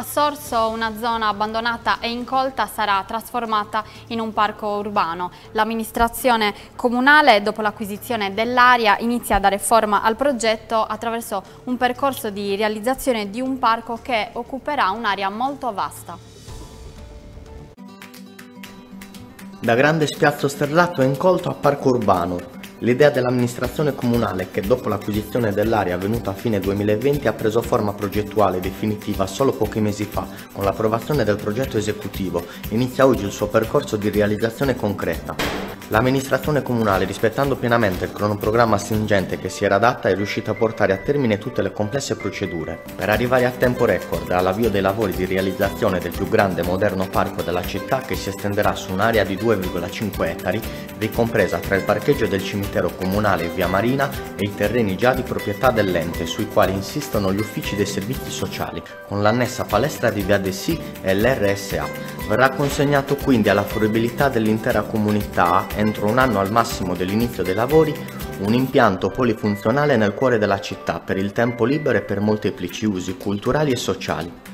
A Sorso una zona abbandonata e incolta sarà trasformata in un parco urbano. L'amministrazione comunale, dopo l'acquisizione dell'area, inizia a dare forma al progetto attraverso un percorso di realizzazione di un parco che occuperà un'area molto vasta. Da grande spiazzo sterrato e incolto a parco urbano, L'idea dell'amministrazione comunale che dopo l'acquisizione dell'area avvenuta a fine 2020 ha preso forma progettuale definitiva solo pochi mesi fa, con l'approvazione del progetto esecutivo, inizia oggi il suo percorso di realizzazione concreta. L'amministrazione comunale, rispettando pienamente il cronoprogramma stringente che si era data, è riuscita a portare a termine tutte le complesse procedure. Per arrivare a tempo record all'avvio dei lavori di realizzazione del più grande e moderno parco della città che si estenderà su un'area di 2,5 ettari, ricompresa tra il parcheggio del cimitero comunale Via Marina e i terreni già di proprietà dell'ente sui quali insistono gli uffici dei servizi sociali, con l'annessa palestra di Via Dessì e l'RSA. Verrà consegnato quindi alla fruibilità dell'intera comunità entro un anno al massimo dell'inizio dei lavori, un impianto polifunzionale nel cuore della città per il tempo libero e per molteplici usi culturali e sociali.